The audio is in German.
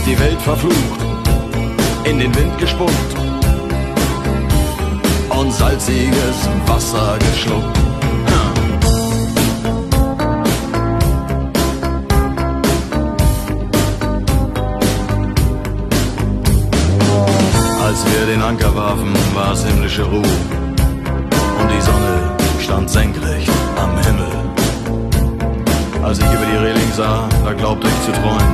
hab die Welt verflucht, in den Wind gespuckt und salziges Wasser geschluckt. Hm. Als wir den Anker warfen, war es himmlische Ruhe und die Sonne stand senkrecht am Himmel. Als ich über die Reling sah, da glaubte ich zu träumen.